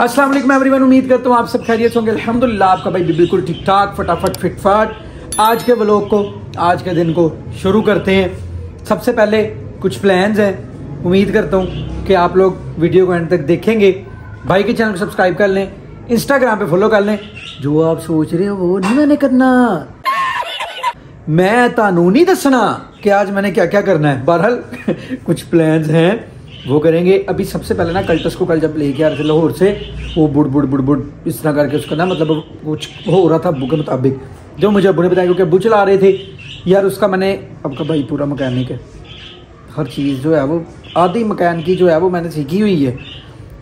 अस्सलाम वालेकुम एवरीवन उम्मीद करता हूँ आप सब खैरियत होंगे। अल्हम्दुलिल्लाह, आपका भाई बिल्कुल ठीक ठाक फटाफट, फिटफाट। आज के व्लॉग को, आज के दिन को शुरू करते हैं। सबसे पहले कुछ प्लान्स हैं। उम्मीद करता हूँ कि आप लोग वीडियो को एंड तक देखेंगे। भाई के चैनल को सब्सक्राइब कर लें इंस्टाग्राम पे फॉलो कर लें। जो आप सोच रहे हो, वो नहीं मैंने करना। मैं तानू नहीं दसना कि आज मैंने क्या क्या करना है। बहरहाल, कुछ प्लान्स हैं। वो करेंगे। अभी सबसे पहले ना कल्टस को कल जब लेके आ रहे थे लाहौर से, वो बुड़ बुड़ बुड़ बुड़, इस तरह करके उसका ना मतलब कुछ हो रहा था अब्बू के मुताबिक। जो मुझे अब्बू ने बताया क्योंकि अब्बू चला रहे थे। यार उसका मैंने, अब का भाई पूरा मकैनिक है। हर चीज़ जो है वो, आधी मकैन की जो है वो मैंने सीखी हुई है।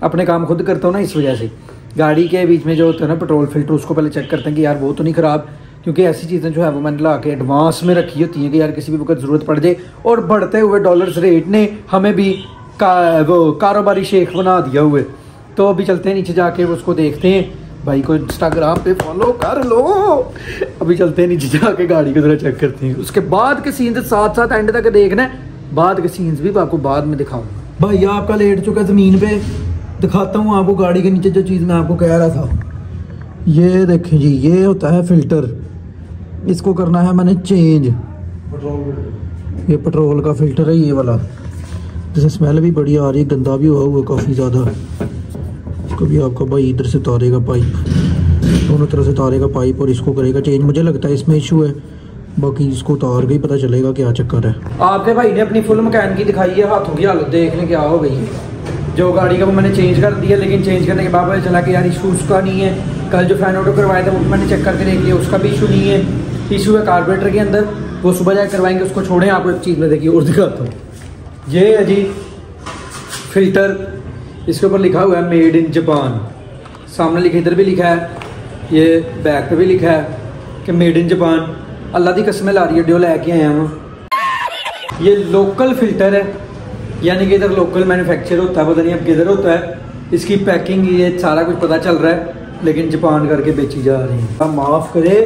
अपने काम खुद करता हूँ ना इस वजह से। गाड़ी के बीच में जो होता है ना पेट्रोल फ़िल्टर, उसको पहले चेक करते हैं कि यार वो तो नहीं ख़राब, क्योंकि ऐसी चीज़ें जो है वो मैंने ला के एडवांस में रखी होती हैं कि यार किसी भी वक्त ज़रूरत पड़ जाए। और बढ़ते हुए डॉलर्स रेट ने हमें भी का वो कारोबारी शेख बना दिया हुए तो अभी चलते हैं नीचे जाके उसको देखते हैं। भाई को इंस्टाग्राम पे फॉलो कर लो। अभी चलते हैं नीचे जाके गाड़ी को जरा चेक करते हैं। उसके बाद के सीन्स साथ साथ एंड तक देखना है। बाद के सीन्स भी आपको बाद में दिखाऊँगा। भाई आपका लेट चुका ज़मीन पे। दिखाता हूँ आपको गाड़ी के नीचे जो चीज़ मैं आपको कह रहा था। ये देखें जी ये होता है फ़िल्टर इसको करना है मैंने चेंज पेट्रोल ये पेट्रोल का फ़िल्टर है ये वाला। जैसे स्मेल भी बड़ी आ रही है, गंदा भी हुआ हुआ काफ़ी ज़्यादा। इसको भी आपका भाई इधर से तारेगा पाइप। दोनों तरफ़ से तारेगा पाइप और इसको करेगा चेंज मुझे लगता है इसमें इशू है। बाकी इसको उतार के ही पता चलेगा क्या चक्कर है। आपके भाई ने अपनी फुल मकैन की दिखाई है, हाथों की हालत देखने क्या हो गई। है जो गाड़ी का वो मैंने चेंज कर दिया लेकिन चेंज करने के बाद पता चला कि यार इशू उसका नहीं है। कल जो फ़ैन ऑटो करवाया था, वो मैंने चेक करके देख लिया उसका भी इशू नहीं है। इशू है कार्बोरेटर के अंदर, वो सुबह जाकर करवाएँगे, उसको छोड़ें आपको एक चीज़ में देखिए और दिखाता हूँ। ये है जी, फ़िल्टर। इसके ऊपर लिखा हुआ है, मेड इन जापान। सामने लिखा, इधर भी लिखा है, ये बैक पे भी लिखा है कि मेड इन जापान। अल्लाह की कसमें ला रही है डियो लैके आया हूँ। ये लोकल फ़िल्टर है, यानी कि इधर लोकल मैन्युफैक्चर होता है, पता नहीं अब किधर होता है। इसकी पैकिंग ये सारा कुछ पता चल रहा है, लेकिन जापान करके बेची जा रही है। माफ़ करे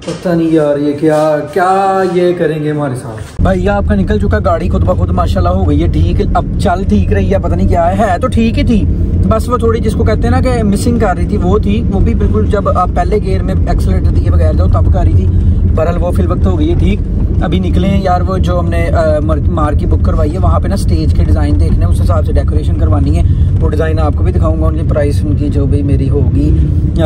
पता नहीं यार ये क्या क्या ये करेंगे हमारे साथ? भाई आपका निकल चुका गाड़ी खुद ब खुद माशाल्लाह हो गई है ठीक है। अब चल ठीक रही है पता नहीं क्या है, है तो ठीक ही थी। बस वो थोड़ी जिसको कहते हैं ना कि मिसिंग कर रही थी वो थी वो भी बिल्कुल जब आप पहले गेयर में एक्सलेटर दिए बगैर जाओ तब कर रही थी। बहरहाल वो फिल वक्त हो गई है, ठीक। अभी निकले हैं यार वो जो हमने मार की बुक करवाई है, वहाँ पे ना स्टेज के डिज़ाइन देखने उस हिसाब से डेकोरेशन करवानी है। वो डिज़ाइन आपको भी दिखाऊँगा, उनकी प्राइस उनकी जो भी मेरी होगी।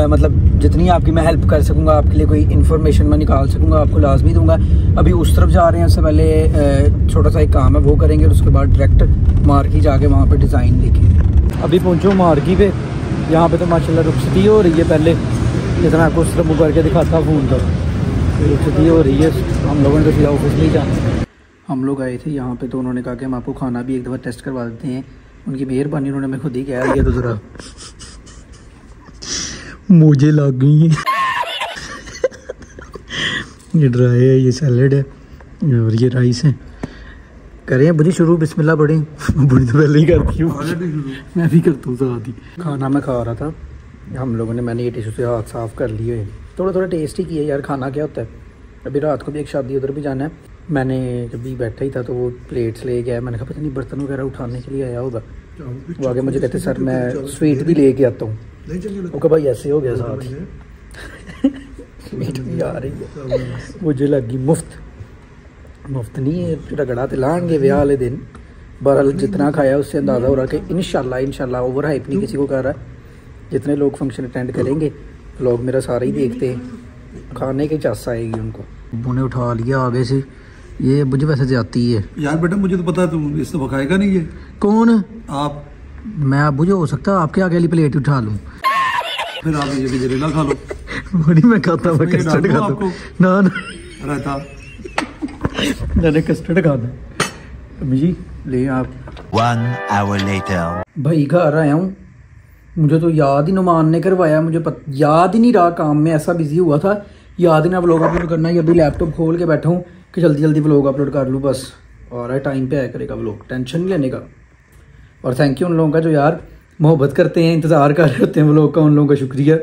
मतलब जितनी आपकी मैं हेल्प कर सकूँगा, आपके लिए कोई इन्फॉर्मेशन मैं निकाल सकूँगा, आपको लाजमी दूँगा। अभी उस तरफ़ जा रहे हैं उससे पहले छोटा सा एक काम है, वो करेंगे, और उसके बाद डायरेक्ट मार्की जाके वहाँ पर डिज़ाइन देखें। अभी पहुँचो मार्की पे। यहाँ पे तो माशाल्लाह रुखसती हो रही है, पहले जितना आपको उस तरफ़ मुकर के दिखाता फ़ोन का रुखसती हो रही है हम लोगों ने तो सीधा ऑफ़िस नहीं जाना। हम लोग आए थे यहाँ पे तो उन्होंने कहा कि हम आपको खाना भी एक दफ़ा टेस्ट करवा देते हैं। उनकी मेहरबानी उन्होंने मैं खुद ही कह। दिया तो ज़रा। मुझे लग गई है। ये ड्राई है ये सैलड है और ये राइस है। करें बुरी शुरू बिस्मिल्लाह बड़ी बुरी तो पहले ही करती हूँ। मैं भी करता हूँ साथ ही। खाना मैं खा रहा था। हम लोगों ने मैंने ये टिशू से हाथ साफ़ कर लिए। थोड़ा थोड़ा टेस्ट ही किया यार, खाना क्या होता है? अभी रात को भी एक शादी, उधर भी जाना है। मैंने जब भी बैठा ही था तो वो प्लेट्स ले गया। मैंने कहा, पता नहीं, बर्तन वगैरह उठाने के लिए आया होगा। वो आगे मुझे कहते, सर, मैं स्वीट भी ले के आता हूँ। कहा, भाई, ऐसे हो गया साथ? स्वीट भी आ रही है। मुझे लगी मुफ़्त। मुफ़्त नहीं है रगड़ा तो लाएँगे ब्याह वाले दिन। बहरहाल, जितना खाया, उससे अंदाज़ा हो रहा कि इनशाला इनशाला ओवर हाइप नहीं किसी को कर रहा है। जितने लोग फ़ंक्शन अटेंड करेंगे। लोग मेरा सारा ही देखते हैं। खाने की चास आएगी उनको। उन्होंने उठा लिया आगे से। ये मुझे वैसे जाती है। यार बेटा मुझे तो पता है तुम इस तो खाएगा नहीं है। कौन? आप। मैं अब मुझे हो सकता है आपके आगे वाली प्लेट उठा लूँ। फिर आप ये गजरेला खा लो। बड़ी मैं खाता मैं कस्टर्ड खाता हूँ ना ना। रहता। मैंने कस्टर्ड खाता अम्मी जी ले आप। One hour later. भाई घर आया हूँ। मुझे तो याद ही नुमान ने करवाया मुझे पत, याद ही नहीं रहा काम में ऐसा बिज़ी हुआ था। याद ही ना व्लॉग अपलोड करना है अभी लैपटॉप खोल के बैठा हूँ कि जल्दी जल्दी व्लॉग अपलोड कर लूँ बस। और टाइम पे आया करेगा व्लॉग टेंशन नहीं लेने का। और थैंक यू उन लोगों का जो यार मोहब्बत करते हैं इंतज़ार कर रहे होते हैं व्लॉग का उन लोगों का शुक्रिया।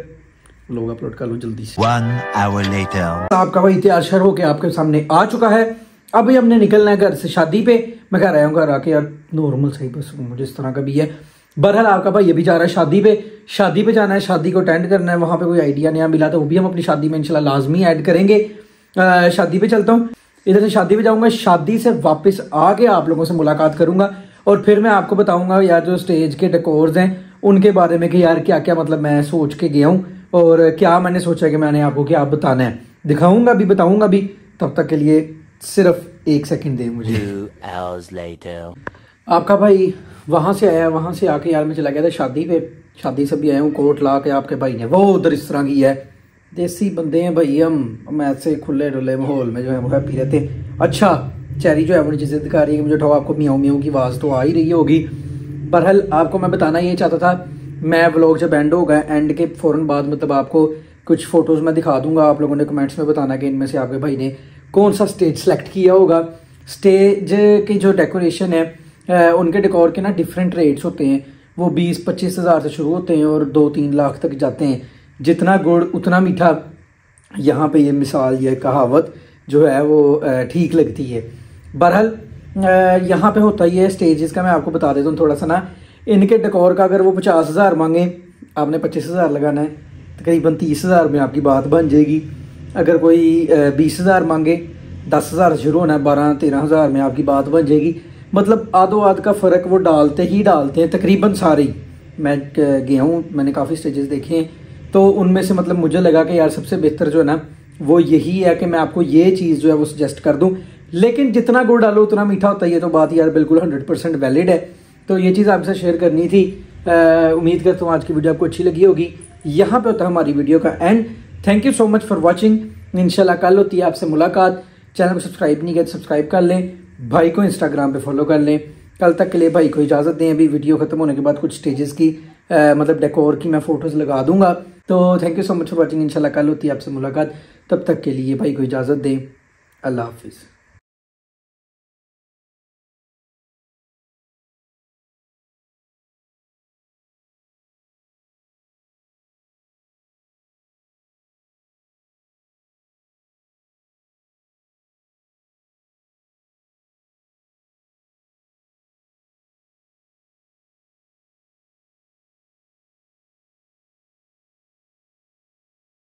व्लॉग अपलोड कर लूँ जल्दी से. आपका भाई तैयार शर होके आपके सामने आ चुका है। अभी हमने निकलना है घर से शादी पे। मैं कह रहा हूँ घर आके यार नॉर्मल सही बस मुझे इस तरह का भी है। बहरहाल आपका भाई ये भी जा रहा है शादी पे शादी पे जाना है शादी को अटेंड करना है वहाँ पे कोई आइडिया नया मिला तो वो भी हम अपनी शादी में इंशाल्लाह लाजमी ऐड करेंगे। अ, शादी पे चलता हूँ। इधर से शादी पे जाऊँगा शादी से वापस आके आप लोगों से मुलाकात करूँगा। और फिर मैं आपको बताऊँगा यार जो स्टेज के डेकोर्स हैं उनके बारे में कि यार क्या क्या मतलब मैं सोच के गया हूँ और क्या मैंने सोचा कि मैंने आपको क्या बताना है। दिखाऊँगा भी बताऊँगा भी। तब तक के लिए सिर्फ़ एक सेकेंड दे मुझे. आपका भाई वहाँ से आया, वहाँ से आके यार मैं चला गया था शादी पे, शादी से भी आया हूँ कोट ला के आपके भाई ने। वो उधर इस तरह की है। देसी बंदे हैं भाई, हम हम ऐसे खुले डुले माहौल में जो है वो हैप्पी रहते हैं। अच्छा चेरी जो है नीचे जिद कर रही है मुझे उठाओ, आपको मियाँ मियाँ की आवाज़ तो आ ही रही होगी। बहरहाल, आपको मैं बताना ये चाहता था, मैं व्लॉग जब एंड होगा एंड के फ़ौरन बाद मतलब आपको कुछ फ़ोटोज़ मैं दिखा दूँगा, आप लोगों ने कमेंट्स में बताना कि इनमें से आपके भाई ने कौन सा स्टेज सेलेक्ट किया होगा। स्टेज की जो डेकोरेशन है उनके डेकोर के ना डिफरेंट रेट्स होते हैं। वो बीस, पच्चीस हज़ार से शुरू होते हैं और दो, तीन लाख तक जाते हैं। जितना गुड़, उतना मीठा। यहाँ पे ये मिसाल, ये कहावत जो है वो ठीक लगती है। बहरहाल यहाँ पे होता ही है स्टेजेस का, मैं आपको बता देता हूँ थोड़ा सा ना। इनके डेकोर का अगर वो पचास हज़ार मांगे, आपने पच्चीस हज़ार लगाना है, तकरीबन तीस हज़ार में आपकी बात बन जाएगी। अगर कोई बीस हज़ार मांगे, दस हज़ार शुरू होना है, बारह, तेरह हज़ार में आपकी बात बन जाएगी। मतलब आधो आध का फ़र्क वो डालते ही डालते हैं, तकरीबन सारे मैं गया हूँ, मैंने काफ़ी स्टेजेस देखे हैं। तो उनमें से मतलब मुझे लगा कि यार सबसे बेहतर जो है ना, वो यही है कि मैं आपको ये चीज़ जो है वो सजेस्ट कर दूँ। लेकिन जितना गुड़ डालो, उतना मीठा होता है ये तो बात यार बिल्कुल हंड्रेड परसेंट वैलिड है। तो ये चीज़ आपसे शेयर करनी थी। उम्मीद करता हूँ आज की वीडियो आपको अच्छी लगी होगी। यहाँ पे होता है हमारी वीडियो का end thank you so much for watching इंशाल्लाह कल होती है आपसे मुलाकात। चैनल को सब्सक्राइब नहीं किया तो सब्सक्राइब कर लें। भाई को इंस्टाग्राम पे फॉलो कर लें। कल तक के लिए भाई को इजाज़त दें। अभी वीडियो खत्म होने के बाद कुछ स्टेजेस की आ, मतलब डेकोर की मैं फ़ोटोज़ लगा दूँगा। तो thank you so much for watching इंशाल्लाह कल होती है आपसे मुलाकात। तब तक के लिए भाई को इजाज़त दें। अल्लाह हाफिज़।